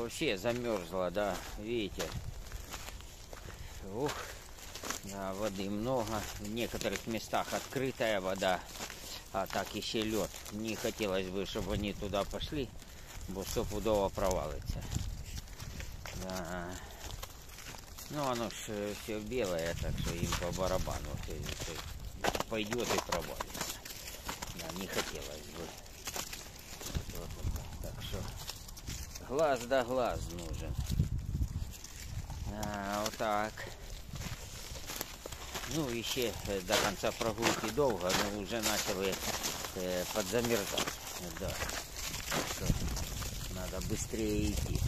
вообще замерзла, да, видите. Ух, да, воды много. В некоторых местах открытая вода, а так еще лед. Не хотелось бы, чтобы они туда пошли, бо стопудово провалится. Да. Ну, оно ж все белое, так что им по барабану. Пойдет и провалится. Да, не хотелось бы. Вот, так что глаз да глаз нужен. А, так. Ну, еще э, до конца прогулки долго, но уже начали э, подзамерзать. Да. Надо быстрее идти.